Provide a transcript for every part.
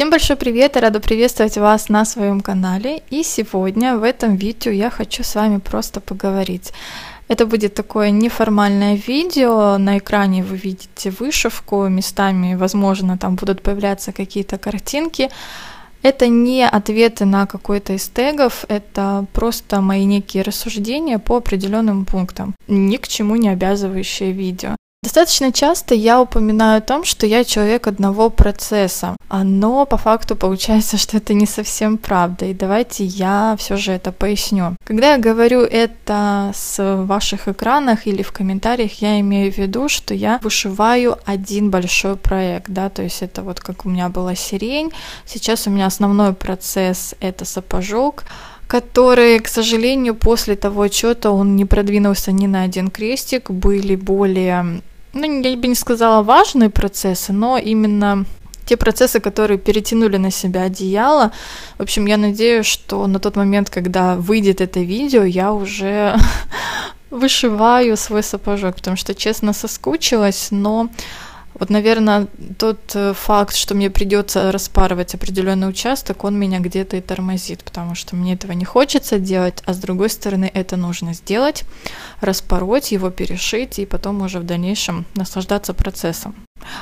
Всем большой привет, я рада приветствовать вас на своем канале. И сегодня в этом видео я хочу с вами просто поговорить. Это будет такое неформальное видео. На экране вы видите вышивку, местами, возможно, там будут появляться какие-то картинки. Это не ответы на какой-то из тегов, это просто мои некие рассуждения по определенным пунктам, ни к чему не обязывающее видео. Достаточно часто я упоминаю о том, что я человек одного процесса, но по факту получается, что это не совсем правда, и давайте я все же это поясню. Когда я говорю это с ваших экранах или в комментариях, я имею в виду, что я вышиваю один большой проект, да, то есть это вот как у меня была сирень, сейчас у меня основной процесс это сапожок, который, к сожалению, после того отчета он не продвинулся ни на один крестик, были более ну, я бы не сказала важные процессы, но именно те процессы, которые перетянули на себя одеяло. В общем, я надеюсь, что на тот момент, когда выйдет это видео, я уже вышиваю свой сапожок, потому что, честно, соскучилась, но вот, наверное, тот э, факт, что мне придется распарывать определенный участок, он меня где-то и тормозит, потому что мне этого не хочется делать, а с другой стороны это нужно сделать, распороть его, перешить и потом уже в дальнейшем наслаждаться процессом.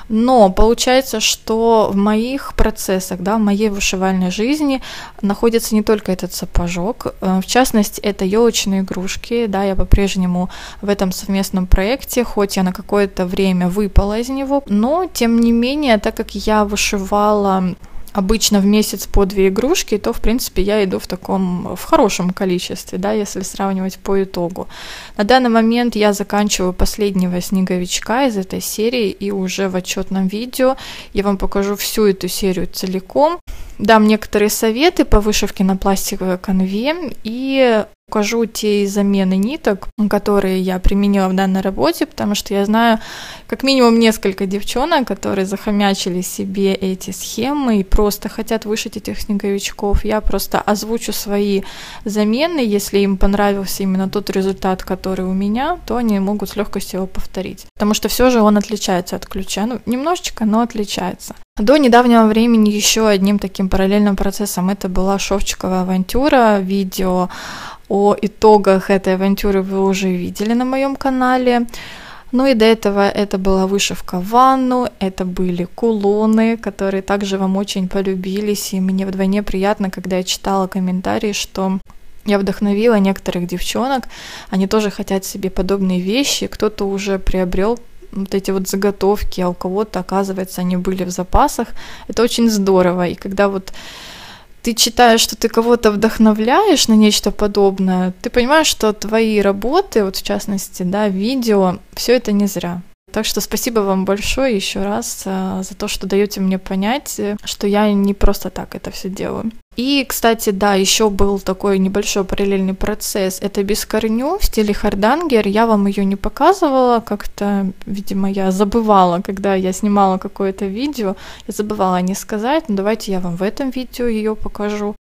Но получается, что в моих процессах, да, в моей вышивальной жизни находится не только этот сапожок, э, в частности, это елочные игрушки, да, я по-прежнему в этом совместном проекте, хоть я на какое-то время выпала из него, но тем не менее, так как я вышивала обычно в месяц по две игрушки, то, в принципе, я иду в таком, в хорошем количестве, да, если сравнивать по итогу. На данный момент я заканчиваю последнего снеговичка из этой серии, и уже в отчетном видео я вам покажу всю эту серию целиком, дам некоторые советы по вышивке на пластиковой конве и Укажу те замены ниток, которые я применила в данной работе, потому что я знаю как минимум несколько девчонок, которые захомячили себе эти схемы и просто хотят вышить этих снеговичков. Я просто озвучу свои замены, если им понравился именно тот результат, который у меня, то они могут с легкостью его повторить. Потому что все же он отличается от ключа. Ну, немножечко, но отличается. До недавнего времени еще одним таким параллельным процессом это была шовчиковая авантюра, видео о итогах этой авантюры вы уже видели на моем канале. Ну и до этого это была вышивка в ванну, это были кулоны, которые также вам очень полюбились, и мне вдвойне приятно, когда я читала комментарии, что я вдохновила некоторых девчонок, они тоже хотят себе подобные вещи, кто-то уже приобрел вот эти вот заготовки, а у кого-то, оказывается, они были в запасах. Это очень здорово. И когда вот ты читаешь, что ты кого-то вдохновляешь на нечто подобное, ты понимаешь, что твои работы, вот в частности, да, видео, все это не зря. Так что спасибо вам большое еще раз э, за то, что даете мне понять, э, что я не просто так это все делаю. И, кстати, да, еще был такой небольшой параллельный процесс. Это бискорню в стиле хардангер. Я вам ее не показывала, как-то, видимо, я забывала, когда я снимала какое-то видео, я забывала не сказать, но давайте я вам в этом видео ее покажу.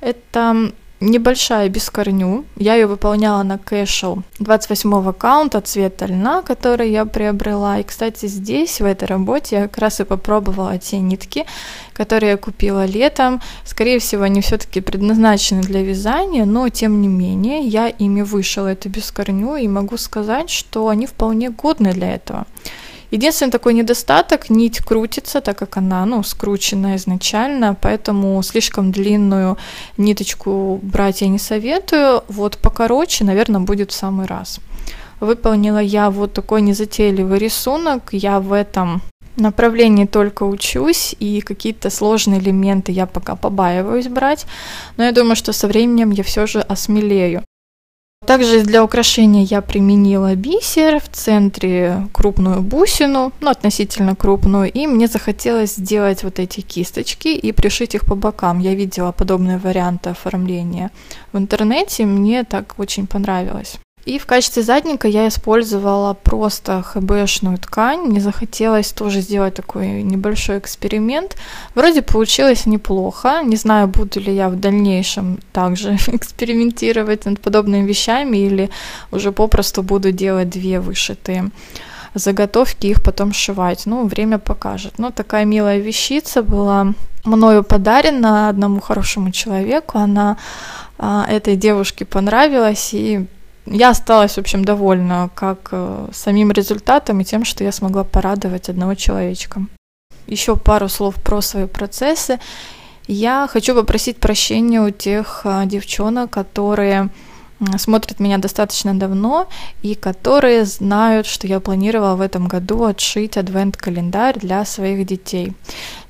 Это небольшая бискорню. Я ее выполняла на Cashel 28 count а цвета льна, который я приобрела. И, кстати, здесь, в этой работе, я как раз и попробовала те нитки, которые я купила летом. Скорее всего, они все-таки предназначены для вязания, но, тем не менее, я ими вышила эту без корню и могу сказать, что они вполне годны для этого. Единственный такой недостаток, нить крутится, так как она, ну, скручена изначально, поэтому слишком длинную ниточку брать я не советую. Вот покороче, наверное, будет в самый раз. Выполнила я вот такой незатейливый рисунок. Я в этом направлении только учусь, и какие-то сложные элементы я пока побаиваюсь брать, но я думаю, что со временем я все же осмелею. Также для украшения я применила бисер, в центре крупную бусину, ну относительно крупную, и мне захотелось сделать вот эти кисточки и пришить их по бокам. Я видела подобные варианты оформления в интернете, мне так очень понравилось. И в качестве задника я использовала просто хбшную ткань. Мне захотелось тоже сделать такой небольшой эксперимент. Вроде получилось неплохо. Не знаю, буду ли я в дальнейшем также экспериментировать над подобными вещами или уже попросту буду делать две вышитые заготовки их потом сшивать. Ну, время покажет. Ну, такая милая вещица была мною подарена одному хорошему человеку. Она а, этой девушке понравилась, и я осталась, в общем, довольна как э, самим результатом и тем, что я смогла порадовать одного человечка. Еще пару слов про свои процессы. Я хочу попросить прощения у тех а, девчонок, которые смотрят меня достаточно давно и которые знают, что я планировала в этом году отшить адвент-календарь для своих детей.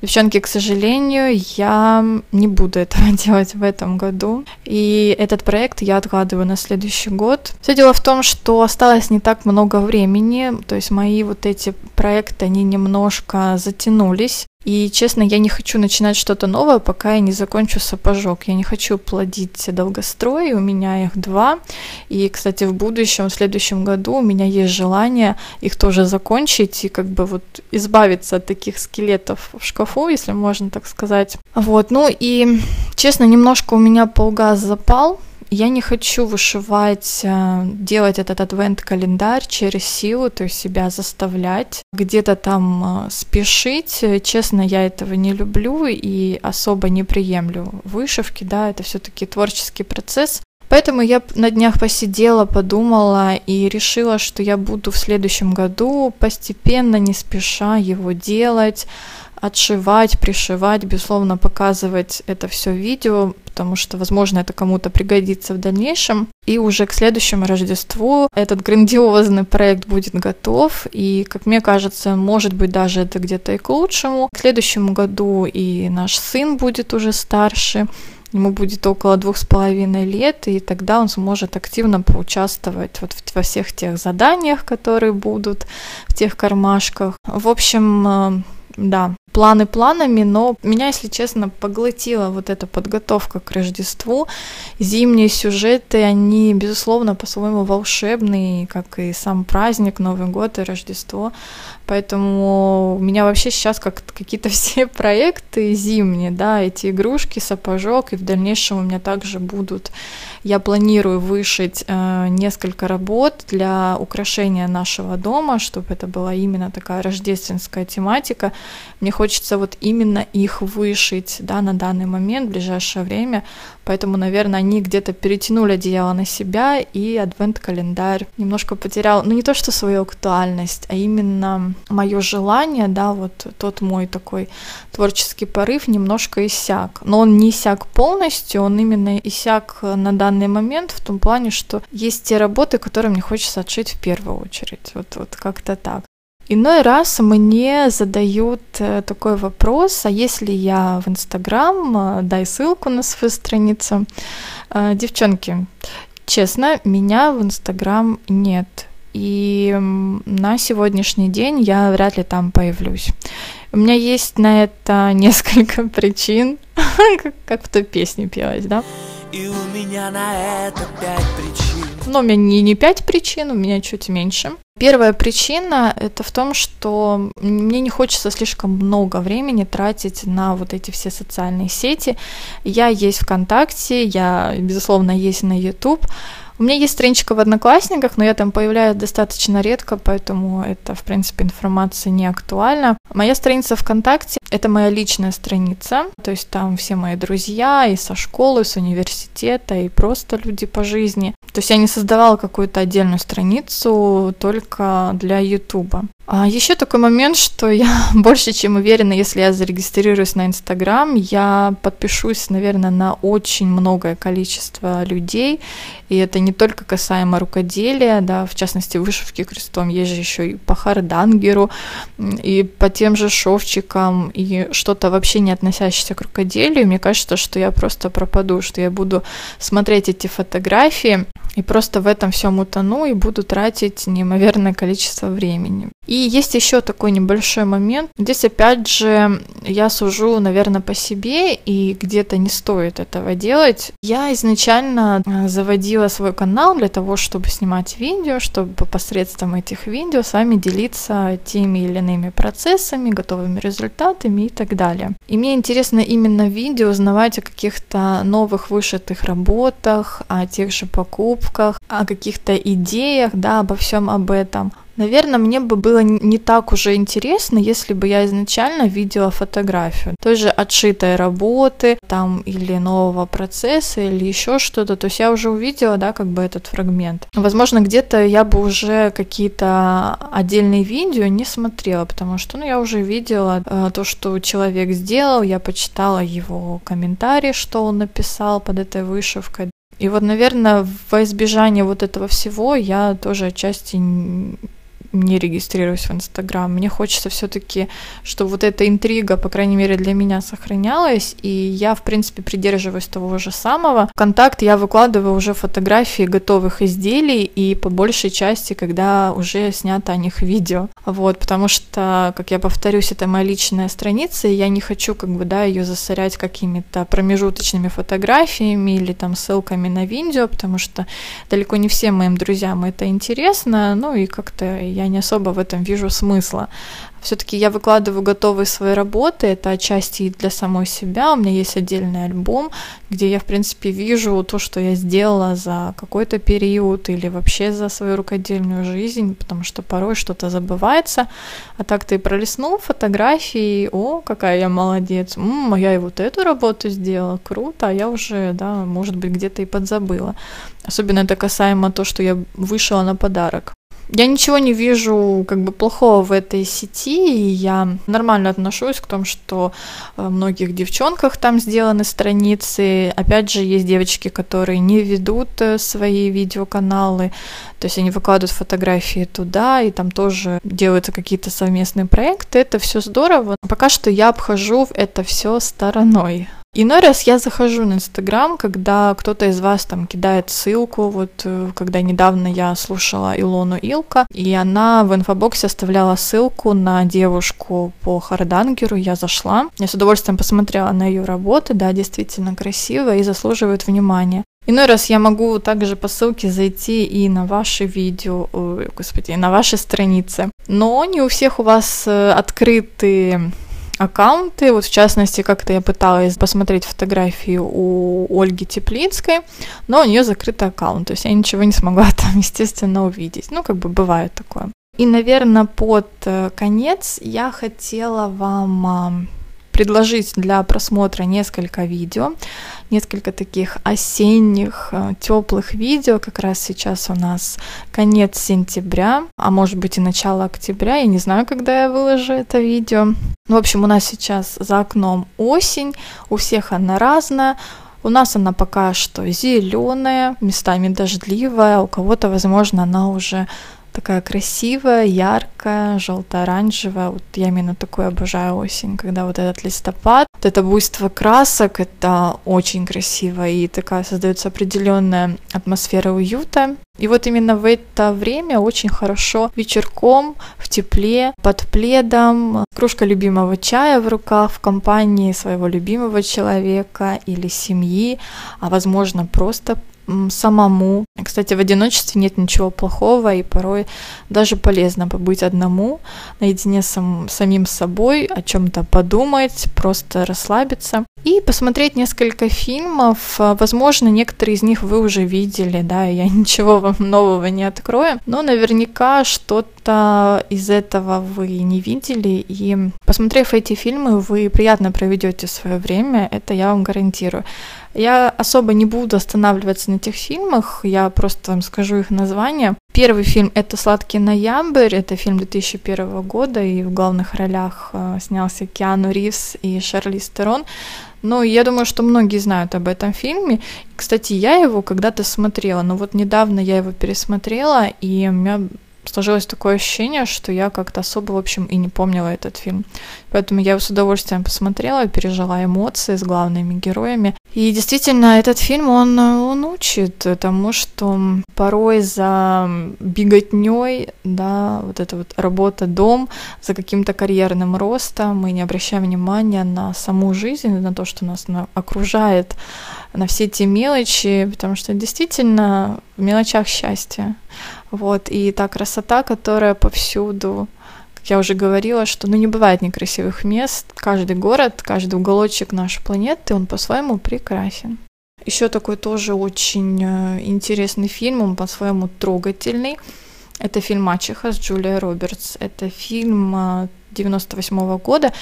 Девчонки, к сожалению, я не буду этого делать в этом году, и этот проект я откладываю на следующий год. Все дело в том, что осталось не так много времени, то есть мои вот эти проекты, они немножко затянулись, и, честно, я не хочу начинать что-то новое, пока я не закончу сапожок. Я не хочу плодить долгострой, у меня их два. И, кстати, в будущем, в следующем году у меня есть желание их тоже закончить и как бы вот избавиться от таких скелетов в шкафу, если можно так сказать. Вот, ну и, честно, немножко у меня полгаз запал, я не хочу вышивать, э, делать этот адвент-календарь через силу, то есть себя заставлять, где-то там э, спешить. Честно, я этого не люблю и особо не приемлю вышивки, да, это все-таки творческий процесс. Поэтому я на днях посидела, подумала и решила, что я буду в следующем году постепенно, не спеша его делать, отшивать, пришивать, безусловно, показывать это все видео, потому что, возможно, это кому-то пригодится в дальнейшем. И уже к следующему Рождеству этот грандиозный проект будет готов, и, как мне кажется, может быть, даже это где-то и к лучшему. К следующему году и наш сын будет уже старше, ему будет около двух с половиной лет, и тогда он сможет активно поучаствовать вот во всех тех заданиях, которые будут в тех кармашках. В общем, э, да, планы планами, но меня, если честно, поглотила вот эта подготовка к Рождеству. Зимние сюжеты, они, безусловно, по-своему волшебные, как и сам праздник, Новый год и Рождество. Поэтому у меня вообще сейчас как какие-то все проекты зимние, да, эти игрушки, сапожок, и в дальнейшем у меня также будут я планирую вышить э, несколько работ для украшения нашего дома, чтобы это была именно такая рождественская тематика. Мне хочется вот именно их вышить да, на данный момент, в ближайшее время. Поэтому, наверное, они где-то перетянули одеяло на себя, и адвент-календарь немножко потерял, ну не то что свою актуальность, а именно мое желание, да, вот тот мой такой творческий порыв немножко иссяк. Но он не иссяк полностью, он именно иссяк на данный момент в том плане, что есть те работы, которые мне хочется отшить в первую очередь. Вот, вот как-то так. Иной раз мне задают э, такой вопрос, а если я в Инстаграм, э, дай ссылку на свою страницу. Э, девчонки, честно, меня в Инстаграм нет. И на сегодняшний день я вряд ли там появлюсь. У меня есть на это несколько причин, как в той песне пелось, да? И у меня на это пять причин. Но у меня не, не пять причин, у меня чуть меньше. Первая причина это в том, что мне не хочется слишком много времени тратить на вот эти все социальные сети. Я есть ВКонтакте, я, безусловно, есть на YouTube. У меня есть страничка в Одноклассниках, но я там появляюсь достаточно редко, поэтому это, в принципе, информация не актуальна. Моя страница ВКонтакте — это моя личная страница, то есть там все мои друзья и со школы, и с университета, и просто люди по жизни. То есть я не создавала какую-то отдельную страницу только для Ютуба. А еще такой момент, что я больше чем уверена, если я зарегистрируюсь на Инстаграм, я подпишусь, наверное, на очень многое количество людей, и это не только касаемо рукоделия, да, в частности, вышивки крестом, есть же еще и по хардангеру, и по тем же шовчикам, и что-то вообще не относящееся к рукоделию, мне кажется, что я просто пропаду, что я буду смотреть эти фотографии, и просто в этом всем утону и буду тратить неимоверное количество времени. И есть еще такой небольшой момент. Здесь опять же я сужу, наверное, по себе, и где-то не стоит этого делать. Я изначально э, заводила свой канал для того, чтобы снимать видео, чтобы посредством этих видео с вами делиться теми или иными процессами, готовыми результатами и так далее. И мне интересно именно видео узнавать о каких-то новых вышитых работах, о тех же покупках, о каких-то идеях, да, обо всем об этом. Наверное, мне бы было не так уже интересно, если бы я изначально видела фотографию. Той же отшитой работы, там, или нового процесса, или еще что-то. То есть я уже увидела, да, как бы этот фрагмент. Возможно, где-то я бы уже какие-то отдельные видео не смотрела, потому что, ну, я уже видела э, то, что человек сделал, я почитала его комментарии, что он написал под этой вышивкой. И вот, наверное, во избежание вот этого всего я тоже отчасти не регистрируюсь в Инстаграм. Мне хочется все-таки, чтобы вот эта интрига, по крайней мере, для меня сохранялась, и я, в принципе, придерживаюсь того же самого. В контакт я выкладываю уже фотографии готовых изделий, и по большей части, когда уже снято о них видео. Вот, потому что, как я повторюсь, это моя личная страница, и я не хочу, как бы, да, ее засорять какими-то промежуточными фотографиями или там ссылками на видео, потому что далеко не всем моим друзьям это интересно, ну и как-то я я не особо в этом вижу смысла. Все-таки я выкладываю готовые свои работы, это отчасти и для самой себя. У меня есть отдельный альбом, где я, в принципе, вижу то, что я сделала за какой-то период или вообще за свою рукодельную жизнь, потому что порой что-то забывается. А так ты пролистнул фотографии, о, какая я молодец, м-м, я и вот эту работу сделала, круто, а я уже, да, может быть, где-то и подзабыла. Особенно это касаемо то, что я вышла на подарок. Я ничего не вижу как бы плохого в этой сети, и я нормально отношусь к тому, что в многих девчонках там сделаны страницы. Опять же, есть девочки, которые не ведут э, свои видеоканалы, то есть они выкладывают фотографии туда, и там тоже делаются какие-то совместные проекты. Это все здорово. Пока что я обхожу это все стороной. Иной раз я захожу на Инстаграм, когда кто-то из вас там кидает ссылку, вот э, когда недавно я слушала Илону Илка, и она в инфобоксе оставляла ссылку на девушку по Хардангеру, я зашла, я с удовольствием посмотрела на ее работы, да, действительно красиво и заслуживает внимания. Иной раз я могу также по ссылке зайти и на ваши видео, ой, господи, на ваши страницы. Но не у всех у вас э, открыты аккаунты. Вот в частности, как-то я пыталась посмотреть фотографии у Ольги Теплицкой, но у нее закрытый аккаунт, то есть я ничего не смогла там, естественно, увидеть. Ну, как бы бывает такое. И, наверное, под э, конец я хотела вам предложить для просмотра несколько видео, несколько таких осенних, э, теплых видео. Как раз сейчас у нас конец сентября, а может быть и начало октября. Я не знаю, когда я выложу это видео. Ну, в общем, у нас сейчас за окном осень, у всех она разная. У нас она пока что зеленая, местами дождливая, у кого-то, возможно, она уже такая красивая, яркая, желто-оранжевая. Вот я именно такой обожаю осень, когда вот этот листопад, вот это буйство красок, это очень красиво, и такая создается определенная атмосфера уюта. И вот именно в это время очень хорошо вечерком, в тепле, под пледом, кружка любимого чая в руках, в компании своего любимого человека или семьи, а возможно просто самому. Кстати, в одиночестве нет ничего плохого, и порой даже полезно побыть одному, наедине с сам, самим собой, о чем-то подумать, просто расслабиться и посмотреть несколько фильмов. Возможно, некоторые из них вы уже видели, да, я ничего вам нового не открою, но наверняка что-то из этого вы не видели, и посмотрев эти фильмы, вы приятно проведете свое время, это я вам гарантирую. Я особо не буду останавливаться на этих фильмах, я просто вам скажу их название. Первый фильм это «Сладкий ноябрь», это фильм 2001 года, и в главных ролях э, снялся Киану Ривз и Шарли Стерон. Ну, я думаю, что многие знают об этом фильме. Кстати, я его когда-то смотрела, но вот недавно я его пересмотрела, и у меня сложилось такое ощущение, что я как-то особо, в общем, и не помнила этот фильм. Поэтому я его с удовольствием посмотрела, пережила эмоции с главными героями. И действительно, этот фильм, он, он учит тому, что порой за беготней, да, вот эта вот работа, дом, за каким-то карьерным ростом мы не обращаем внимания на саму жизнь, на то, что нас окружает, на все эти мелочи, потому что действительно в мелочах счастье. Вот, и та красота, которая повсюду, как я уже говорила, что ну, не бывает некрасивых мест. Каждый город, каждый уголочек нашей планеты, он по-своему прекрасен. Еще такой тоже очень э, интересный фильм, он по-своему трогательный. Это фильм «Мачеха» с Джулией Робертс. Это фильм 98 -го года.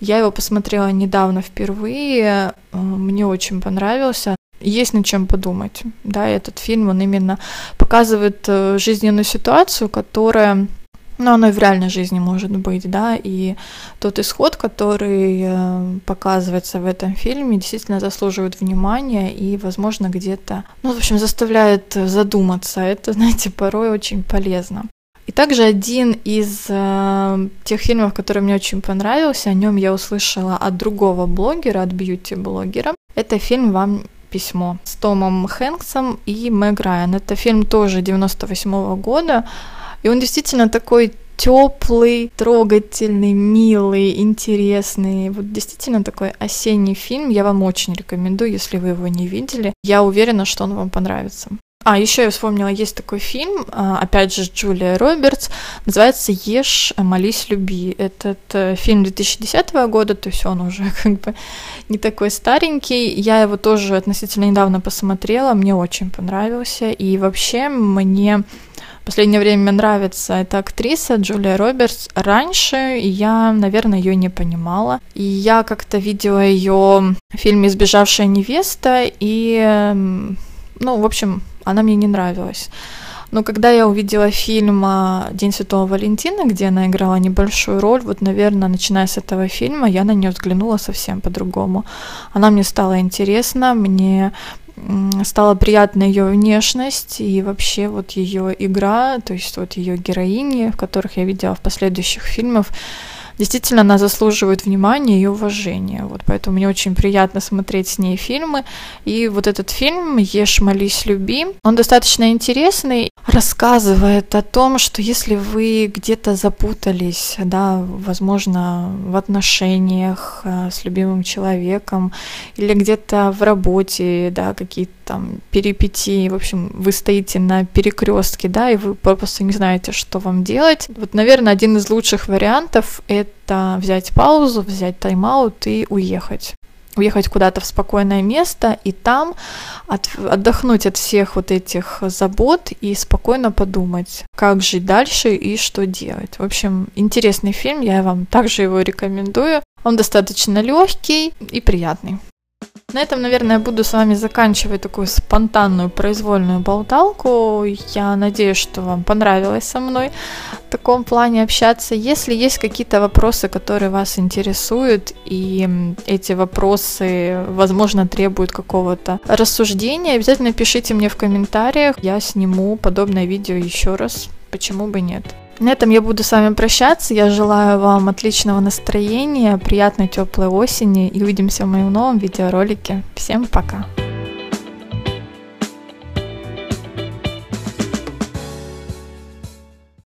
Я его посмотрела недавно впервые. Мне очень понравился есть над чем подумать. Да, этот фильм, он именно показывает э, жизненную ситуацию, которая ну, оно и в реальной жизни может быть, да, и тот исход, который э, показывается в этом фильме, действительно заслуживает внимания и, возможно, где-то, ну, в общем, заставляет задуматься. Это, знаете, порой очень полезно. И также один из э, тех фильмов, который мне очень понравился, о нем я услышала от другого блогера, от бьюти-блогера. Это фильм «Вам письмо» с Томом Хэнксом и Мэг Райан. Это фильм тоже 98 -го года, и он действительно такой теплый, трогательный, милый, интересный. Вот действительно такой осенний фильм. Я вам очень рекомендую, если вы его не видели. Я уверена, что он вам понравится. А, еще я вспомнила, есть такой фильм, а, опять же, Джулия Робертс, называется «Ешь, молись, люби». Этот э, фильм 2010 года, то есть он уже как бы не такой старенький. Я его тоже относительно недавно посмотрела, мне очень понравился. И вообще мне в последнее время нравится эта актриса Джулия Робертс. Раньше я, наверное, ее не понимала. И я как-то видела ее в фильме «Избежавшая невеста», и, ну, в общем, она мне не нравилась. Но когда я увидела фильм «День Святого Валентина», где она играла небольшую роль, вот, наверное, начиная с этого фильма, я на нее взглянула совсем по-другому. Она мне стала интересна, мне стала приятна ее внешность и вообще вот ее игра, то есть вот ее героини, в которых я видела в последующих фильмах, действительно она заслуживает внимания и уважения. Вот поэтому мне очень приятно смотреть с ней фильмы. И вот этот фильм «Ешь, молись, люби», он достаточно интересный, рассказывает о том, что если вы где-то запутались, да, возможно, в отношениях э, с любимым человеком или где-то в работе, да, какие-то там перипетии, в общем, вы стоите на перекрестке, да, и вы просто не знаете, что вам делать. Вот, наверное, один из лучших вариантов — это взять паузу, взять тайм-аут и уехать уехать куда-то в спокойное место и там от, отдохнуть от всех вот этих забот и спокойно подумать, как жить дальше и что делать. В общем, интересный фильм, я вам также его рекомендую. Он достаточно легкий и приятный. На этом, наверное, буду с вами заканчивать такую спонтанную произвольную болталку. Я надеюсь, что вам понравилось со мной в таком плане общаться. Если есть какие-то вопросы, которые вас интересуют, и эти вопросы, возможно, требуют какого-то рассуждения, обязательно пишите мне в комментариях. Я сниму подобное видео еще раз. Почему бы нет? На этом я буду с вами прощаться. Я желаю вам отличного настроения, приятной теплой осени и увидимся в моем новом видеоролике. Всем пока!